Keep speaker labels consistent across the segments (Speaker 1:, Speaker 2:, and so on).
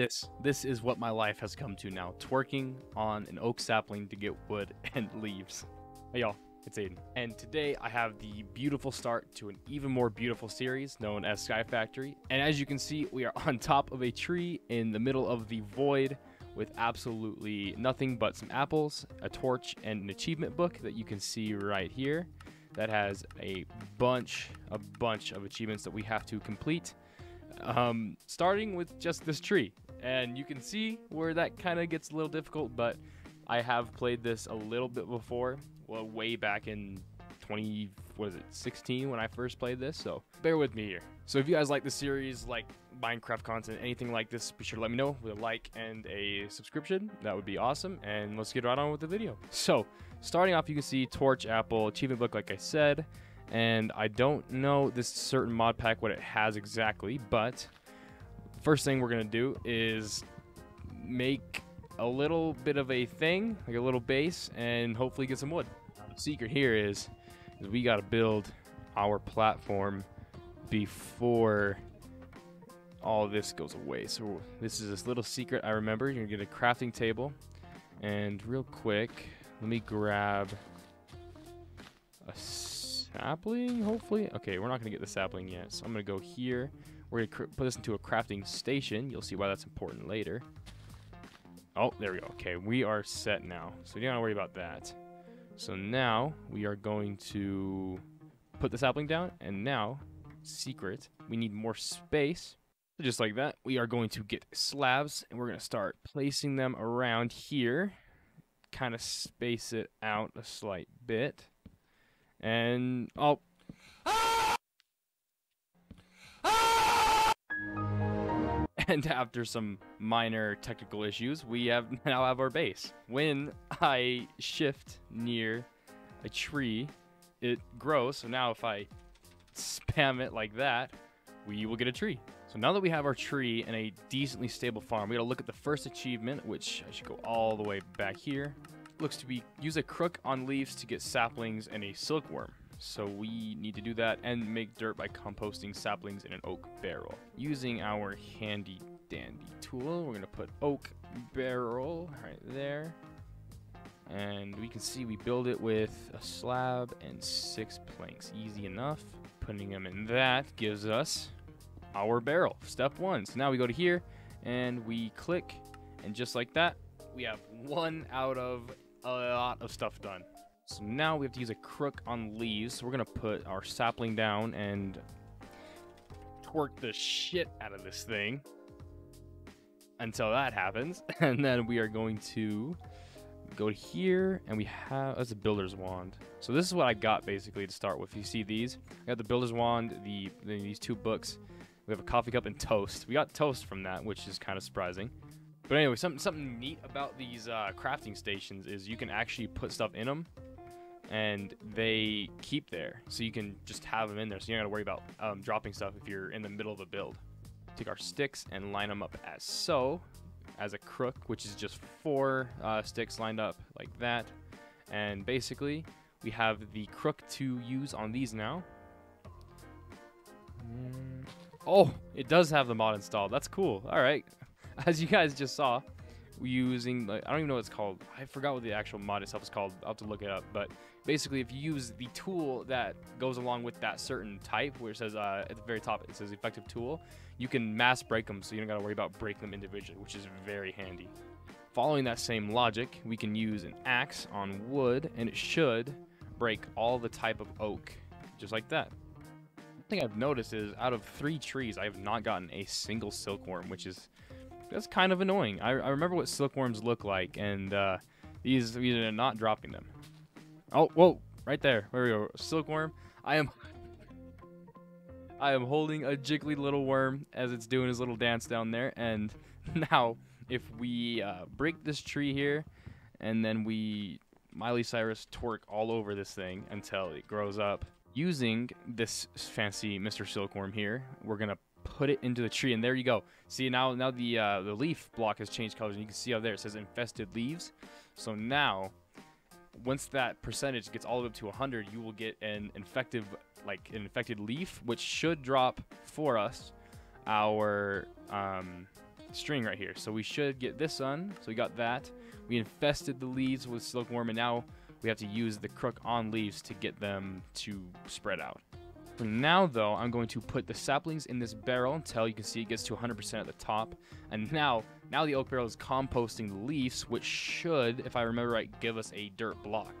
Speaker 1: This this is what my life has come to now. Twerking on an oak sapling to get wood and leaves. Hey y'all, it's Aiden. And today I have the beautiful start to an even more beautiful series known as Sky Factory. And as you can see, we are on top of a tree in the middle of the void with absolutely nothing but some apples, a torch, and an achievement book that you can see right here that has a bunch, a bunch of achievements that we have to complete. Um, starting with just this tree. And you can see where that kind of gets a little difficult, but I have played this a little bit before, well, way back in 20, what is it, 16 when I first played this, so bear with me here. So if you guys like the series, like Minecraft content, anything like this, be sure to let me know with a like and a subscription. That would be awesome, and let's get right on with the video. So, starting off, you can see Torch, Apple, Achievement Book, like I said, and I don't know this certain mod pack what it has exactly, but first thing we're gonna do is make a little bit of a thing, like a little base, and hopefully get some wood. The secret here is, is we gotta build our platform before all this goes away. So this is this little secret I remember. You're gonna get a crafting table, and real quick, let me grab a sapling, hopefully. Okay, we're not gonna get the sapling yet, so I'm gonna go here. We're gonna put this into a crafting station. You'll see why that's important later. Oh, there we go. Okay, we are set now, so you don't gotta worry about that. So now we are going to put the sapling down, and now, secret, we need more space. Just like that, we are going to get slabs, and we're gonna start placing them around here. Kind of space it out a slight bit. And, oh. And after some minor technical issues, we have now have our base. When I shift near a tree, it grows. So now if I spam it like that, we will get a tree. So now that we have our tree and a decently stable farm, we gotta look at the first achievement, which I should go all the way back here. Looks to be use a crook on leaves to get saplings and a silkworm. So we need to do that and make dirt by composting saplings in an oak barrel. Using our handy dandy tool, we're gonna put oak barrel right there. And we can see we build it with a slab and six planks. Easy enough. Putting them in that gives us our barrel. Step one. So now we go to here and we click and just like that, we have one out of a lot of stuff done. So now we have to use a crook on leaves. So we're going to put our sapling down and twerk the shit out of this thing until that happens. And then we are going to go here and we have, that's a builder's wand. So this is what I got basically to start with. You see these? I got the builder's wand, the, the these two books. We have a coffee cup and toast. We got toast from that, which is kind of surprising. But anyway, something something neat about these uh, crafting stations is you can actually put stuff in them and they keep there. So you can just have them in there. So you don't got to worry about um, dropping stuff if you're in the middle of a build. Take our sticks and line them up as so, as a crook, which is just four uh, sticks lined up like that. And basically, we have the crook to use on these now. Mm. Oh, it does have the mod installed. That's cool. All right. As you guys just saw, using like I don't even know what it's called. I forgot what the actual mod itself is called. I'll have to look it up. But basically, if you use the tool that goes along with that certain type, where it says uh, at the very top it says effective tool, you can mass break them, so you don't got to worry about breaking them individually, which is very handy. Following that same logic, we can use an axe on wood, and it should break all the type of oak, just like that. Thing I've noticed is out of three trees, I have not gotten a single silkworm, which is that's kind of annoying. I, I remember what silkworms look like, and uh, these these are not dropping them. Oh, whoa, right there. There we go. Silkworm. I am I am holding a jiggly little worm as it's doing his little dance down there. And now, if we uh, break this tree here, and then we Miley Cyrus twerk all over this thing until it grows up, using this fancy Mr. Silkworm here, we're gonna put it into the tree, and there you go. See now, now the uh, the leaf block has changed colors, and you can see out there it says infested leaves. So now, once that percentage gets all the way up to 100, you will get an infective, like an infected leaf, which should drop for us our um, string right here. So we should get this done. So we got that. We infested the leaves with silkworm, and now we have to use the crook on leaves to get them to spread out. For now, though, I'm going to put the saplings in this barrel until you can see it gets to 100% at the top. And now, now the oak barrel is composting the leaves, which should, if I remember right, give us a dirt block.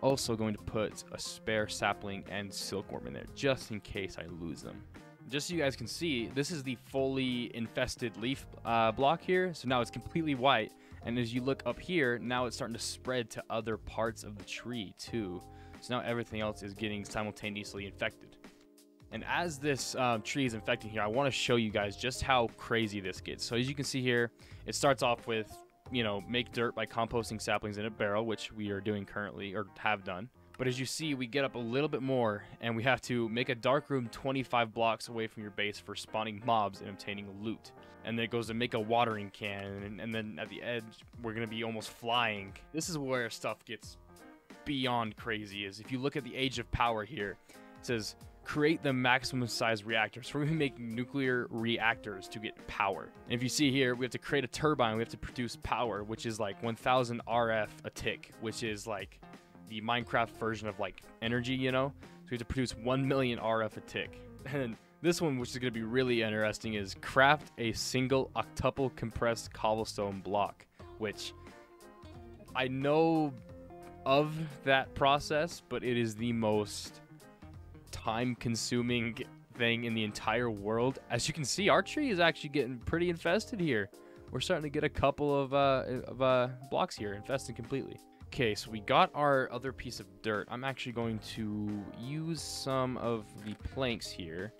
Speaker 1: Also going to put a spare sapling and silkworm in there, just in case I lose them. Just so you guys can see, this is the fully infested leaf uh, block here. So now it's completely white. And as you look up here, now it's starting to spread to other parts of the tree too. So now everything else is getting simultaneously infected. And as this um, tree is infecting here, I want to show you guys just how crazy this gets. So as you can see here, it starts off with, you know, make dirt by composting saplings in a barrel, which we are doing currently, or have done. But as you see, we get up a little bit more, and we have to make a dark room 25 blocks away from your base for spawning mobs and obtaining loot. And then it goes to make a watering can, and, and then at the edge, we're going to be almost flying. This is where stuff gets beyond crazy, is if you look at the Age of Power here, it says create the maximum size reactors. We're going to making nuclear reactors to get power. And if you see here, we have to create a turbine. We have to produce power, which is like 1000 RF a tick, which is like the Minecraft version of like energy, you know? So we have to produce 1 million RF a tick. And this one, which is going to be really interesting, is craft a single octuple compressed cobblestone block, which I know of that process, but it is the most time consuming thing in the entire world. As you can see, our tree is actually getting pretty infested here. We're starting to get a couple of, uh, of uh, blocks here infested completely. Okay, so we got our other piece of dirt. I'm actually going to use some of the planks here.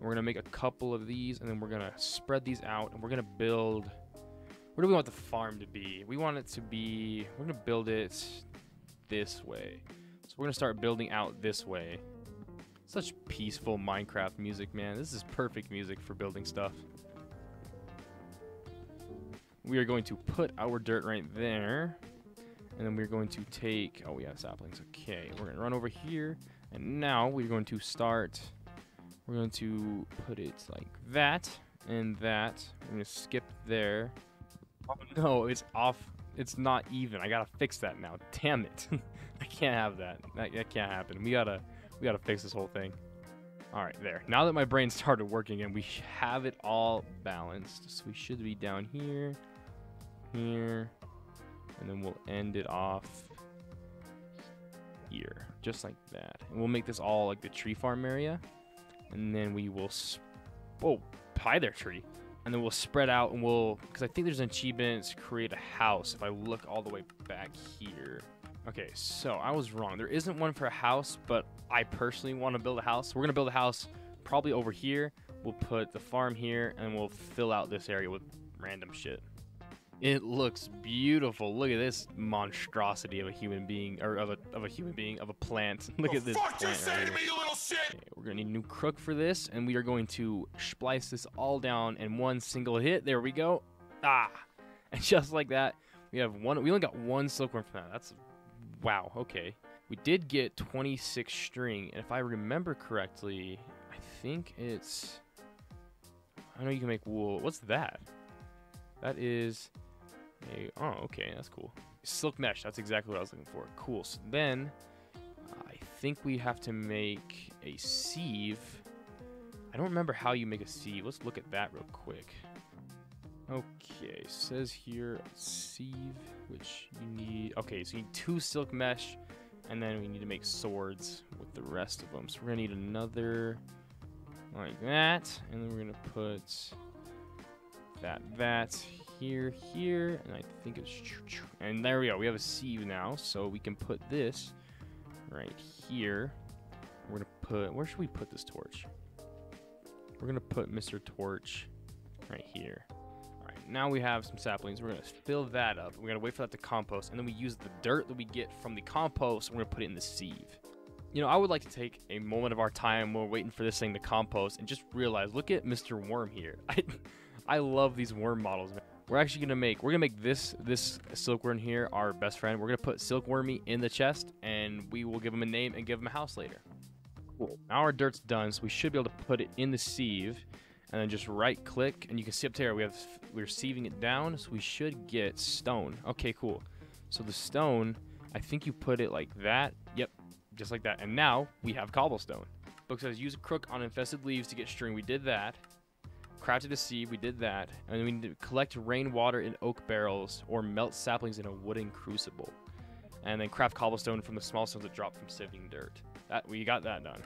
Speaker 1: We're going to make a couple of these, and then we're going to spread these out, and we're going to build... Where do we want the farm to be? We want it to be... We're going to build it this way. So we're going to start building out this way. Such peaceful Minecraft music, man. This is perfect music for building stuff. We are going to put our dirt right there. And then we're going to take... Oh, we have saplings. Okay, we're going to run over here. And now we're going to start... We're going to put it like that and that. I'm going to skip there. Oh, no, it's off. It's not even. I got to fix that now. Damn it. I can't have that. that. That can't happen. We got to we got to fix this whole thing. All right, there. Now that my brain started working and we have it all balanced. So we should be down here, here, and then we'll end it off here, just like that. And we'll make this all like the tree farm area. And then we will, oh, hi there, tree. And then we'll spread out and we'll, because I think there's an achievement to create a house if I look all the way back here. Okay, so I was wrong. There isn't one for a house, but I personally want to build a house. We're going to build a house probably over here. We'll put the farm here, and we'll fill out this area with random shit. It looks beautiful. Look at this monstrosity of a human being, or of a, of a human being, of a plant. Look at this plant right here. Okay, we're to need a new crook for this, and we are going to splice this all down in one single hit. There we go. Ah! And just like that, we have one. We only got one silkworm from that. That's Wow, okay. We did get 26 string, and if I remember correctly, I think it's... I know you can make wool. What's that? That is a... Oh, okay, that's cool. Silk mesh, that's exactly what I was looking for. Cool, so then think we have to make a sieve. I don't remember how you make a sieve. Let's look at that real quick. Okay, says here sieve, which you need. Okay, so you need two silk mesh, and then we need to make swords with the rest of them. So we're gonna need another like that, and then we're gonna put that that here here, and I think it's and there we go. We have a sieve now, so we can put this right here. We're gonna put where should we put this torch? We're gonna put Mr. Torch right here All right, now we have some saplings. We're to fill that up. We're to wait for that to compost. And then we use the dirt that we get from the compost. we're to put it in the sieve. You know, I would like to take a moment of our time while we're waiting for this thing to compost and just realize, look at Mr. Worm here. I, I love these worm models, man. We're actually gonna make we're gonna make this this silkworm here our best friend. We're gonna put silkwormy in the chest, and we will give him a name and give him a house later. Cool. Now our dirt's done, so we should be able to put it in the sieve. and then just right click and you can see up there we have we're sieving it down so we should get stone okay cool so the stone i think you put it like that yep just like that and now we have cobblestone book says use a crook on infested leaves to get string we did that crafted a seed we did that and we need to collect rainwater in oak barrels or melt saplings in a wooden crucible and then craft cobblestone from the small stones that drop from sieving dirt. That we got that done.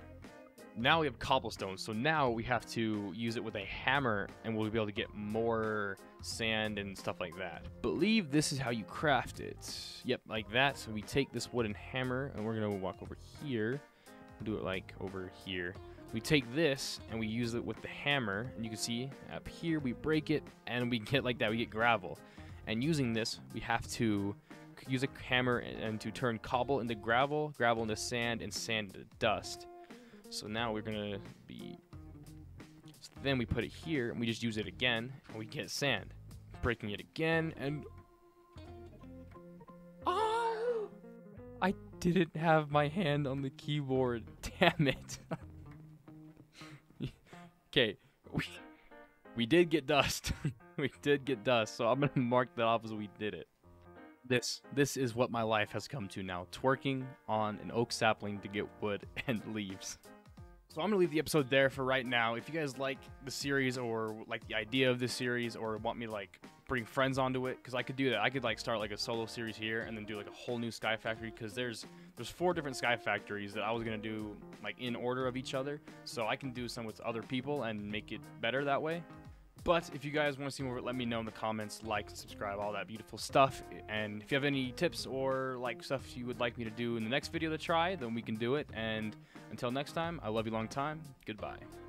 Speaker 1: Now we have cobblestone so now we have to use it with a hammer and we'll be able to get more sand and stuff like that. Believe this is how you craft it. Yep like that. So we take this wooden hammer and we're gonna walk over here. Do it like over here we take this and we use it with the hammer and you can see up here we break it and we get like that we get gravel and using this we have to use a hammer and to turn cobble into gravel gravel into sand and sand into dust so now we're gonna be. So then we put it here and we just use it again and we get sand. Breaking it again and. Oh! I didn't have my hand on the keyboard. Damn it. okay, we, we did get dust. we did get dust, so I'm gonna mark that off as we did it. This this is what my life has come to now. Twerking on an oak sapling to get wood and leaves. So I'm gonna leave the episode there for right now. If you guys like the series or like the idea of the series or want me like bring friends onto it, because I could do that. I could like start like a solo series here and then do like a whole new Sky Factory because there's there's four different Sky Factories that I was gonna do like in order of each other. So I can do some with other people and make it better that way. But if you guys want to see more, let me know in the comments, like, subscribe, all that beautiful stuff. And if you have any tips or like stuff you would like me to do in the next video to try, then we can do it. And until next time, I love you long time. Goodbye.